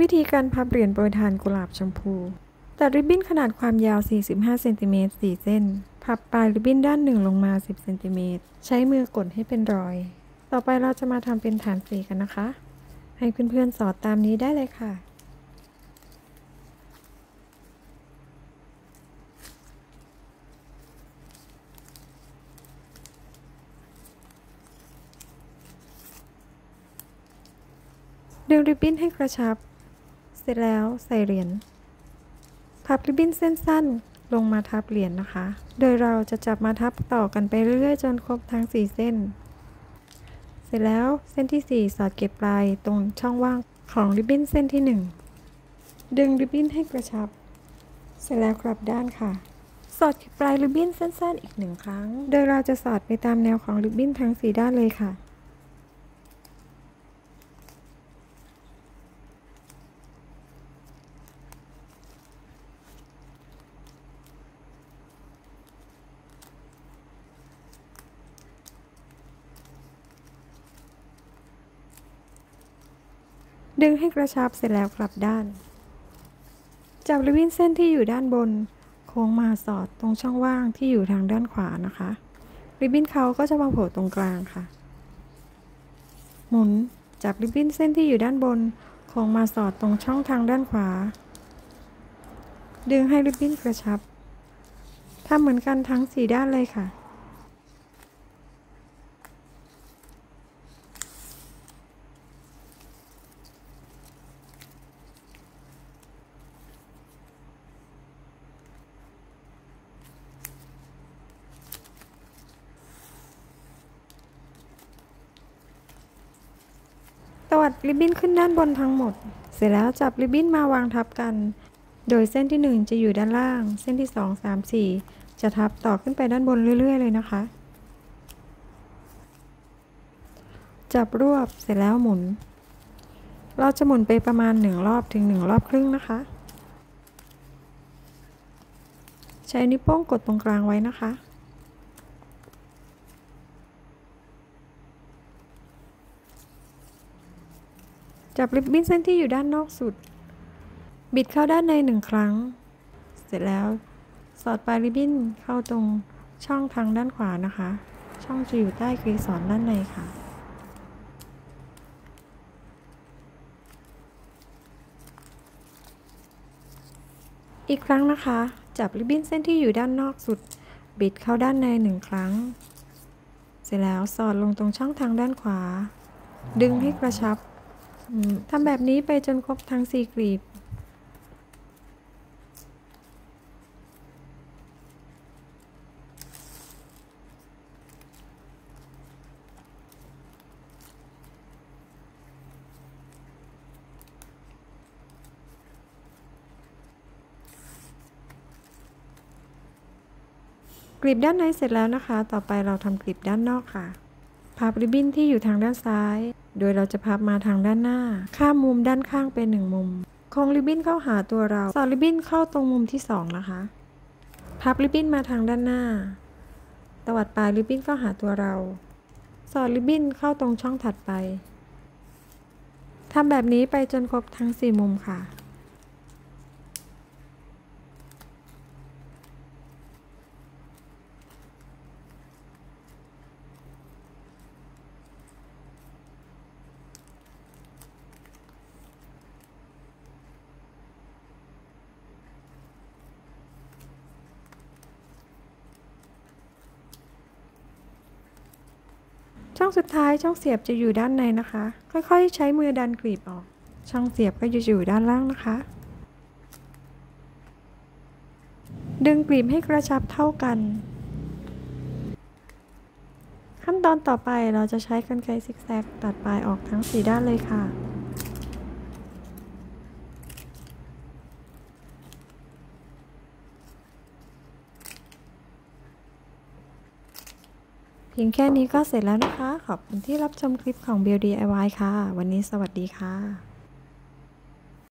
วิธีการพับเหรียญโปรยทานกุหลาบชมพู ตัดริบบิ้นขนาดความยาว 45เซนติเมตร4เส้น พับปลายริบบิ้นด้านหนึ่งลงมา 10เซนติเมตรใช้มือกดให้เป็นรอย ต่อไปเราจะมาทำเป็นฐานสีกันนะคะ ให้เพื่อนๆสอดตามนี้ได้เลยค่ะดึงริบบิ้นให้กระชับ เสร็จแล้วใส่เหรียญพับริบบิ้นเส้นสั้นลงมาทับเหรียญนนะคะ โดยเราจะจับมาทับต่อกันไปเรื่อยๆ จนครบทั้ง 4 เส้น เสร็จแล้วเส้นที่ 4 สอดเก็บปลายตรงช่องว่างของริบบิ้นเส้นที่ 1 ดึงริบบิ้นให้กระชับ เสร็จแล้วกลับด้านค่ะ สอดเก็บปลายริบบิ้นสั้นๆ อีกหนึ่งครั้ง โดยเราจะสอดไปตามแนวของริบบิ้นทั้ง 4 ด้านเลยค่ะ ดึงให้กระชับเสร็จแล้วกลับด้าน จับริบบิ้นเส้นที่อยู่ด้านบน โค้งมาสอดตรงช่องว่างที่อยู่ทางด้านขวานะคะ ริบบิ้นเขาก็จะมาโผล่ตรงกลางค่ะ หมุนจับริบบิ้นเส้นที่อยู่ด้านบน โค้งมาสอดตรงช่องทางด้านขวา ดึงให้ริบบิ้นกระชับทำเหมือนกันทั้งสี่ด้านเลยค่ะ วัดริบบิ้นขึ้นด้านบนทั้งหมด เสร็จแล้วจับริบบิ้นมาวางทับกัน โดยเส้นที่ 1 จะอยู่ด้านล่าง เส้นที่ 2 3 4 จะทับต่อขึ้นไปด้านบนเรื่อย ๆ เลยนะคะ จับรวบเสร็จแล้วหมุน เราจะหมุนไปประมาณ 1 รอบถึง 1 รอบครึ่งนะคะ ใช้นิ้วโป้งกดตรงกลางไว้นะคะ จับริบบิ้นเส้นที่อยู่ด้านนอกสุด บิดเข้าด้านในหนึ่งครั้ง เสร็จแล้ว สอดปลายริบบิ้นเข้าตรงช่องทางด้านขวานะคะ ช่องจะอยู่ใต้เกสรด้านในค่ะ อีกครั้งนะคะ จับริบบิ้นเส้นที่อยู่ด้านนอกสุด บิดเข้าด้านในหนึ่งครั้ง เสร็จแล้วสอดลงตรงช่องทางด้านขวา ดึงให้กระชับ ทำแบบนี้ไปจนครบทั้งสี่กลีบ กลีบด้านในเสร็จแล้วนะคะ ต่อไปเราทำกลีบด้านนอกค่ะพับริบบิ้นที่อยู่ทางด้านซ้าย โดยเราจะพับมาทางด้านหน้า ข้ามมุมด้านข้างเป็นหนึ่งมุมโค้งริบบิ้นเข้าหาตัวเรา สอดริบบิ้นเข้าตรงมุมที่สองนะคะ พับริบบิ้นมาทางด้านหน้า ตวัดปลายริบบิ้นเข้าหาตัวเรา สอดริบบิ้นเข้าตรงช่องถัดไปทำแบบนี้ไปจนครบทั้งสี่มุมค่ะ ช่องสุดท้ายช่องเสียบจะอยู่ด้านในนะคะ ค่อยๆ ใช้มือดันกรีบออก ช่องเสียบก็จะอยู่ด้านล่างนะคะ ดึงกรีบให้กระชับเท่ากัน ขั้นตอนต่อไปเราจะใช้กรรไกรซิกแซกตัดปลายออกทั้งสีด้านเลยค่ะ เพียงแค่นี้ก็เสร็จแล้วนะคะ ขอบคุณที่รับชมคลิปของ b บ DIY ค่ะ วันนี้สวัสดีค่ะ